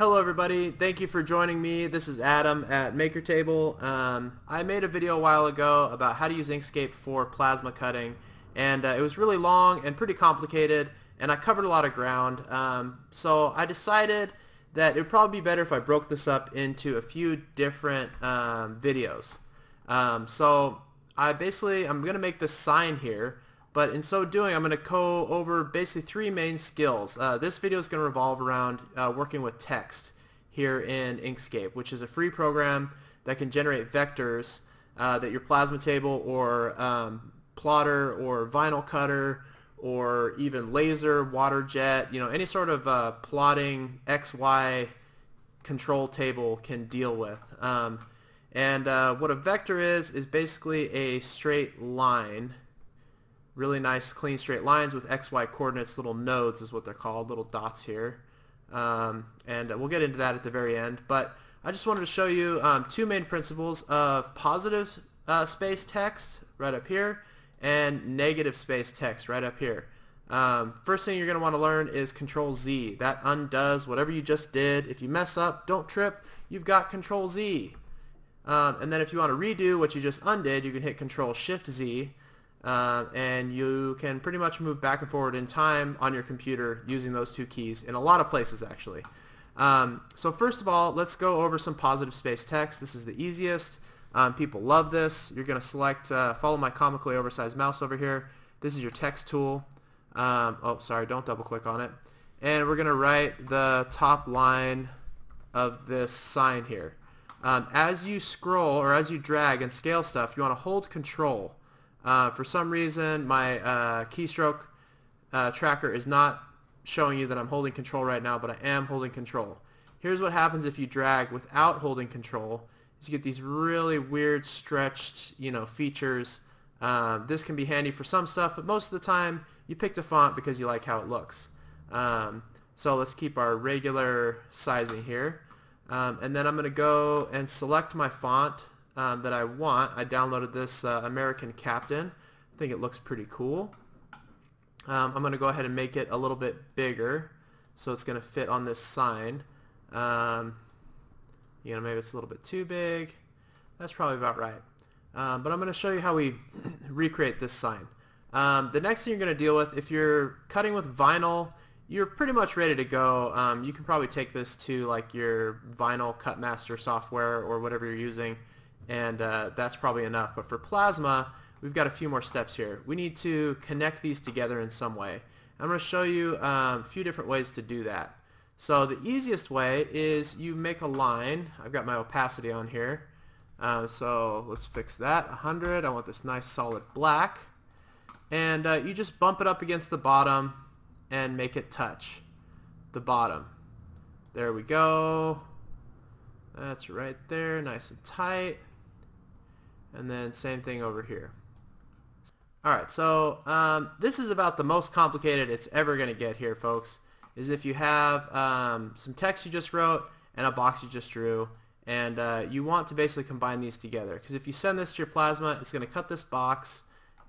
Hello everybody, thank you for joining me. This is Adam at MakerTable. Um, I made a video a while ago about how to use Inkscape for plasma cutting and uh, it was really long and pretty complicated and I covered a lot of ground. Um, so I decided that it would probably be better if I broke this up into a few different um, videos. Um, so I basically, I'm going to make this sign here but in so doing, I'm going to go over basically three main skills. Uh, this video is going to revolve around uh, working with text here in Inkscape, which is a free program that can generate vectors uh, that your plasma table or um, plotter or vinyl cutter or even laser, water jet, you know, any sort of uh, plotting XY control table can deal with. Um, and uh, what a vector is, is basically a straight line really nice clean straight lines with XY coordinates, little nodes is what they're called, little dots here. Um, and we'll get into that at the very end. But I just wanted to show you um, two main principles of positive uh, space text right up here and negative space text right up here. Um, first thing you're going to want to learn is Control Z. That undoes whatever you just did. If you mess up, don't trip. You've got Control Z. Um, and then if you want to redo what you just undid, you can hit Control Shift Z uh, and you can pretty much move back and forward in time on your computer using those two keys in a lot of places actually. Um, so first of all, let's go over some positive space text. This is the easiest. Um, people love this. You're going to select, uh, follow my comically oversized mouse over here. This is your text tool. Um, oh, sorry, don't double click on it. And we're going to write the top line of this sign here. Um, as you scroll or as you drag and scale stuff, you want to hold control uh, for some reason, my uh, keystroke uh, tracker is not showing you that I'm holding control right now, but I am holding control. Here's what happens if you drag without holding control. Is you get these really weird stretched, you know, features. Um, this can be handy for some stuff, but most of the time you pick a font because you like how it looks. Um, so let's keep our regular sizing here. Um, and then I'm going to go and select my font um, that I want. I downloaded this uh, American Captain. I think it looks pretty cool. Um, I'm going to go ahead and make it a little bit bigger so it's going to fit on this sign. Um, you know, maybe it's a little bit too big. That's probably about right. Um, but I'm going to show you how we recreate this sign. Um, the next thing you're going to deal with, if you're cutting with vinyl, you're pretty much ready to go. Um, you can probably take this to like your vinyl cut master software or whatever you're using and uh, that's probably enough. But for plasma, we've got a few more steps here. We need to connect these together in some way. I'm going to show you um, a few different ways to do that. So the easiest way is you make a line. I've got my opacity on here. Uh, so let's fix that. 100. I want this nice solid black. And uh, you just bump it up against the bottom and make it touch the bottom. There we go. That's right there, nice and tight and then same thing over here. Alright, so um, this is about the most complicated it's ever going to get here, folks, is if you have um, some text you just wrote and a box you just drew, and uh, you want to basically combine these together. Because if you send this to your plasma, it's going to cut this box,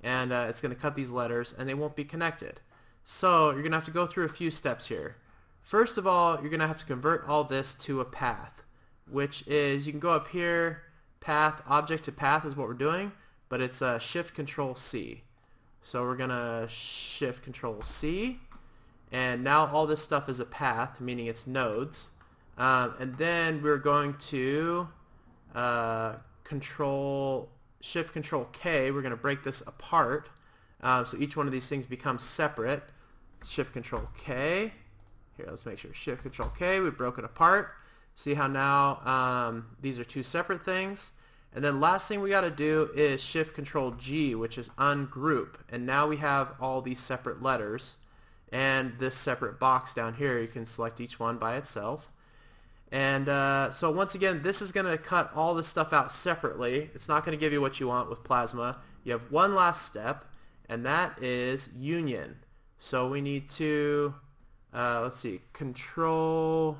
and uh, it's going to cut these letters, and they won't be connected. So you're going to have to go through a few steps here. First of all, you're going to have to convert all this to a path, which is you can go up here path, object to path is what we're doing, but it's a shift control C. So we're going to shift control C, and now all this stuff is a path, meaning it's nodes. Um, and then we're going to uh, control shift control K. We're going to break this apart. Um, so each one of these things becomes separate. Shift control K. Here, let's make sure. Shift control K. We broke it apart. See how now um, these are two separate things. And then last thing we got to do is shift control G, which is ungroup. And now we have all these separate letters and this separate box down here. You can select each one by itself. And uh, so once again, this is going to cut all this stuff out separately. It's not going to give you what you want with Plasma. You have one last step, and that is union. So we need to, uh, let's see, control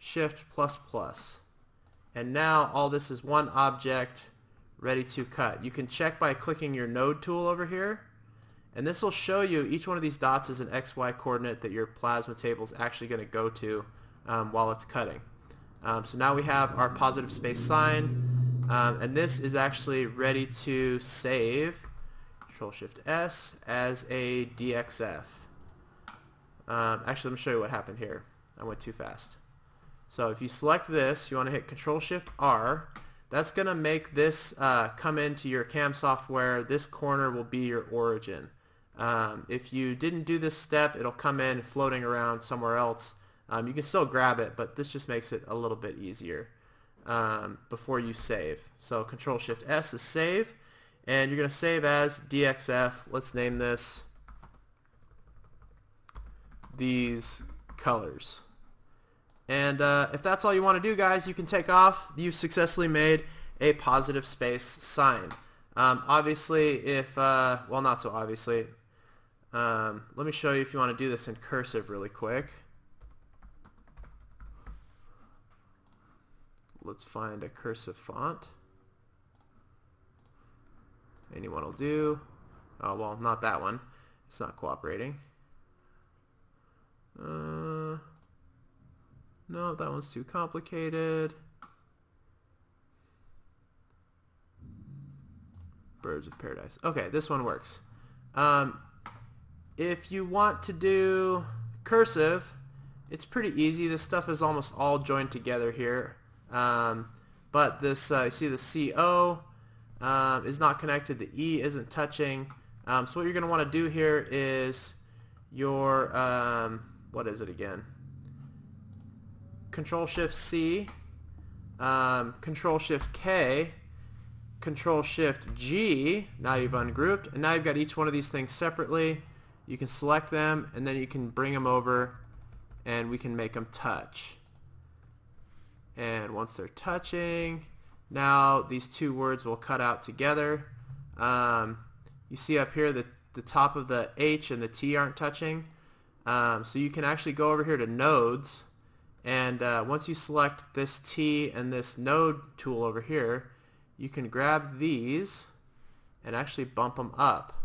shift plus plus. And now all this is one object ready to cut. You can check by clicking your node tool over here. And this will show you each one of these dots is an XY coordinate that your plasma table is actually going to go to. um, while it's cutting. Um, so now we have our positive space sign, um, and this is actually ready to save, Control Shift S, as a DXF. Um, actually, let me show you what happened here. I went too fast. So if you select this, you want to hit Control Shift R. That's going to make this uh, come into your CAM software. This corner will be your origin. Um, if you didn't do this step, it'll come in floating around somewhere else. Um, you can still grab it, but this just makes it a little bit easier um, before you save. So Control Shift S is save, and you're going to save as DXF. Let's name this these colors. And uh, if that's all you want to do, guys, you can take off. You've successfully made a positive space sign. Um, obviously, if, uh, well, not so obviously. Um, let me show you if you want to do this in cursive really quick. Let's find a cursive font. Anyone will do. Oh, well, not that one. It's not cooperating. Uh, no, that one's too complicated. Birds of Paradise. Okay, this one works. Um, if you want to do cursive, it's pretty easy. This stuff is almost all joined together here. Um, but this, uh, you see the CO um, is not connected. The E isn't touching. Um, so what you're going to want to do here is your, um, what is it again? Control Shift C, um, Control Shift K, Control Shift G. Now you've ungrouped, and now you've got each one of these things separately. You can select them, and then you can bring them over, and we can make them touch. And once they're touching, now these two words will cut out together. Um, you see up here that the top of the H and the T aren't touching. Um, so you can actually go over here to nodes and uh, once you select this T and this node tool over here you can grab these and actually bump them up.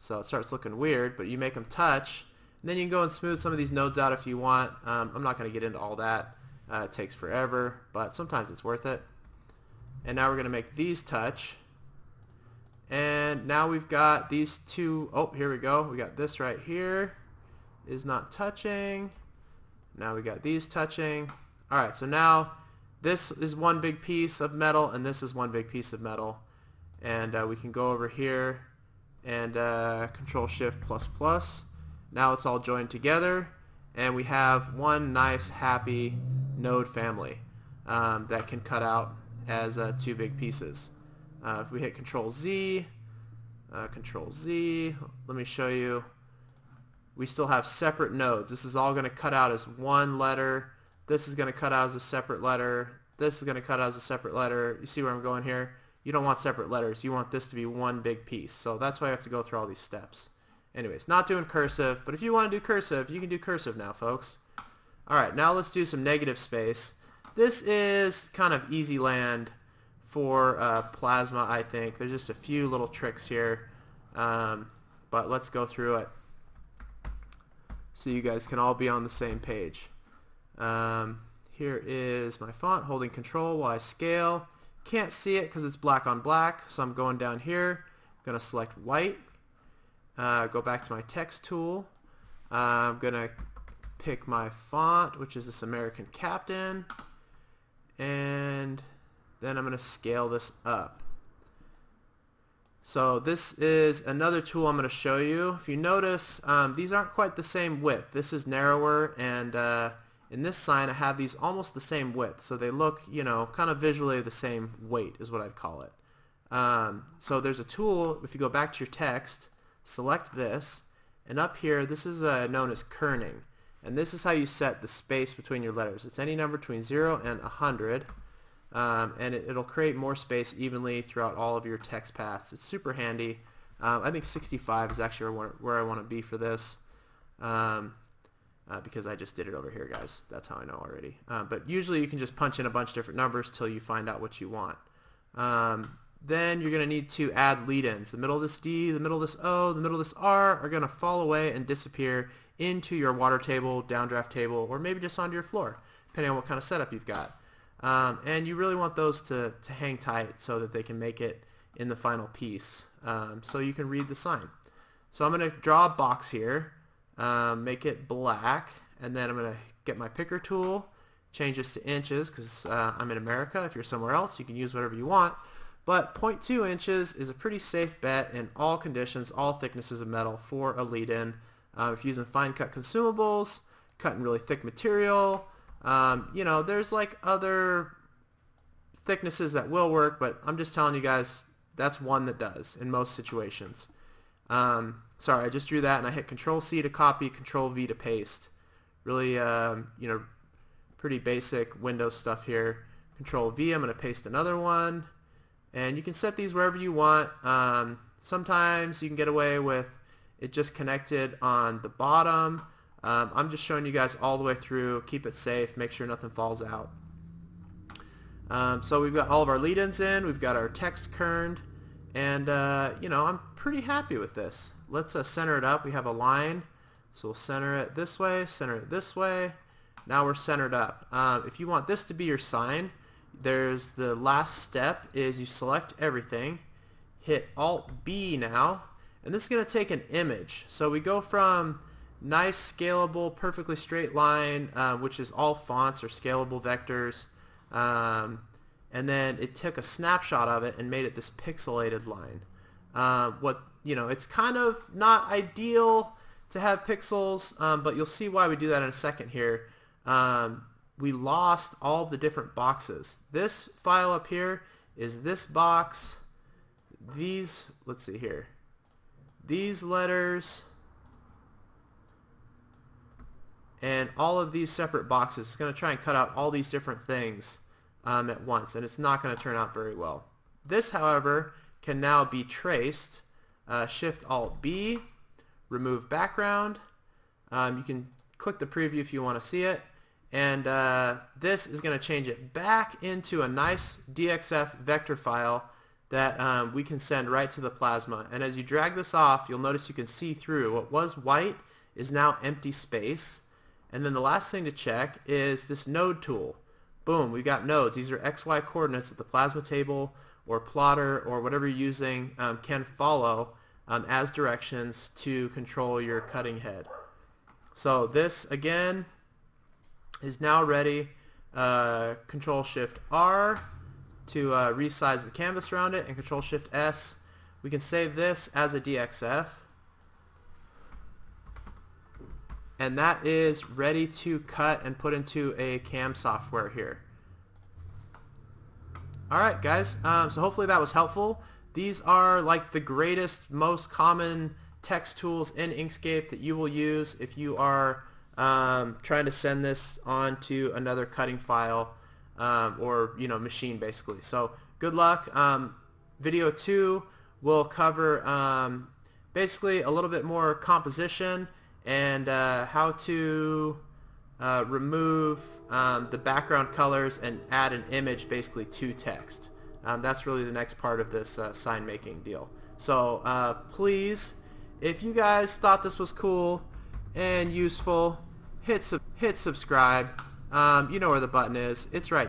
So it starts looking weird but you make them touch and then you can go and smooth some of these nodes out if you want. Um, I'm not going to get into all that. Uh, it takes forever but sometimes it's worth it. And now we're going to make these touch. And now we've got these two, oh here we go. We got this right here is not touching. Now we got these touching. All right, so now this is one big piece of metal and this is one big piece of metal. And uh, we can go over here and uh, Control Shift plus plus. Now it's all joined together and we have one nice happy node family um, that can cut out as uh, two big pieces. Uh, if we hit Control Z, uh, Control Z, let me show you we still have separate nodes. This is all going to cut out as one letter. This is going to cut out as a separate letter. This is going to cut out as a separate letter. You see where I'm going here? You don't want separate letters. You want this to be one big piece. So that's why I have to go through all these steps. Anyways, not doing cursive, but if you want to do cursive, you can do cursive now, folks. All right, now let's do some negative space. This is kind of easy land for uh, Plasma, I think. There's just a few little tricks here, um, but let's go through it so you guys can all be on the same page. Um, here is my font holding control while I scale. Can't see it because it's black on black, so I'm going down here. I'm going to select white. Uh, go back to my text tool. Uh, I'm going to pick my font, which is this American Captain. And then I'm going to scale this up. So this is another tool I'm going to show you. If you notice, um, these aren't quite the same width. This is narrower, and uh, in this sign I have these almost the same width. So they look, you know, kind of visually the same weight is what I'd call it. Um, so there's a tool, if you go back to your text, select this, and up here, this is uh, known as kerning. And this is how you set the space between your letters. It's any number between 0 and 100 um, and it, will create more space evenly throughout all of your text paths. It's super handy. Um, I think 65 is actually where, where I want to be for this um, uh, because I just did it over here, guys. That's how I know already. Uh, but usually you can just punch in a bunch of different numbers till you find out what you want. Um, then you're going to need to add lead-ins. The middle of this D, the middle of this O, the middle of this R are going to fall away and disappear into your water table, downdraft table, or maybe just onto your floor. depending on what kind of setup you've got. Um, and you really want those to, to hang tight so that they can make it in the final piece um, so you can read the sign. So I'm going to draw a box here, um, make it black, and then I'm going to get my picker tool, change this to inches because uh, I'm in America. If you're somewhere else, you can use whatever you want. But 0.2 inches is a pretty safe bet in all conditions, all thicknesses of metal for a lead-in. Uh, if you're using fine cut consumables, cutting really thick material, um, you know, there's like other thicknesses that will work, but I'm just telling you guys that's one that does in most situations. Um, sorry, I just drew that and I hit Control C to copy, Control V to paste. Really, um, you know, pretty basic Windows stuff here. Control V, I'm going to paste another one. And you can set these wherever you want. Um, sometimes you can get away with it just connected on the bottom. Um, I'm just showing you guys all the way through. Keep it safe. Make sure nothing falls out. Um, so we've got all of our lead-ins in. We've got our text kerned. And, uh, you know, I'm pretty happy with this. Let's uh, center it up. We have a line. So we'll center it this way, center it this way. Now we're centered up. Um, if you want this to be your sign, there's the last step is you select everything, hit Alt-B now, and this is going to take an image. So we go from nice, scalable, perfectly straight line, uh, which is all fonts or scalable vectors, um, and then it took a snapshot of it and made it this pixelated line. Uh, what you know, it's kind of not ideal to have pixels, um, but you'll see why we do that in a second here. Um, we lost all the different boxes. This file up here is this box. These, let's see here. These letters and all of these separate boxes. It's going to try and cut out all these different things um, at once, and it's not going to turn out very well. This, however, can now be traced. Uh, Shift Alt B, remove background. Um, you can click the preview if you want to see it. And uh, this is going to change it back into a nice DXF vector file that um, we can send right to the plasma. And as you drag this off, you'll notice you can see through. What was white is now empty space. And then the last thing to check is this node tool. Boom, we've got nodes. These are XY coordinates that the plasma table or plotter or whatever you're using um, can follow um, as directions to control your cutting head. So this, again, is now ready. Uh, control Shift R to uh, resize the canvas around it and Control Shift S. We can save this as a DXF. And that is ready to cut and put into a CAM software here. Alright guys, um, so hopefully that was helpful. These are like the greatest, most common text tools in Inkscape that you will use if you are um, trying to send this on to another cutting file um, or you know machine basically. So good luck. Um, video two will cover um, basically a little bit more composition and uh, how to uh, remove um, the background colors and add an image basically to text. Um, that's really the next part of this uh, sign making deal. So uh, please, if you guys thought this was cool and useful, hit, hit subscribe. Um, you know where the button is. It's right